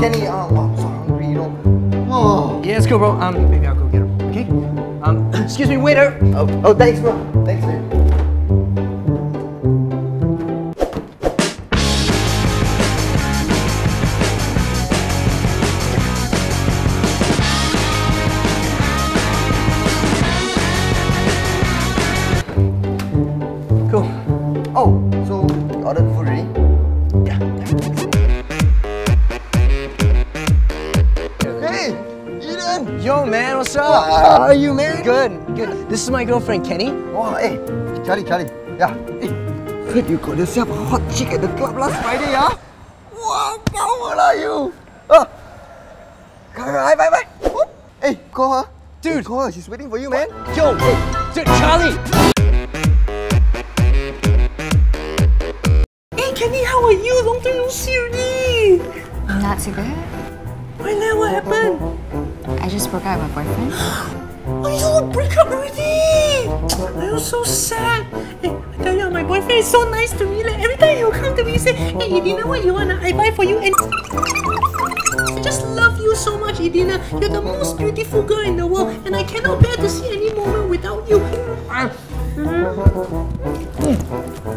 Kanny, uh, oh, I'm so hungry, you know. Oh, Yeah, let's go, bro. Um, maybe I'll go get him. Okay. Um, excuse me, waiter. oh, oh thanks, bro. Thanks, man. Cool. Oh, so you ordered food already? Eden! Yo, man, what's up? How are you, man? Good, good. This is my girlfriend, Kanny. Wow, hey, Charlie, Charlie. Yeah. Hey, heard you got yourself a hot chick at the club last Friday, yeah? Wow, power lah you. Oh. Come on, bye, bye. Whoop. Hey, call her. Dude. Hey, call her. She's waiting for you, man. Yo, hey, dude, Charlie. Hey, Kanny, how are you? Long time no see already. Not too bad. Why now? What happened? I just broke up with my boyfriend. Oh, you break up already! I was so sad. Hey, I tell you, my boyfriend is so nice to me. Like every time he will come to me and say, "Hey, Edina, what you want? I buy for you." And I just love you so much, Edina. You're the most beautiful girl in the world, and I cannot bear to see any moment without you. Hmm.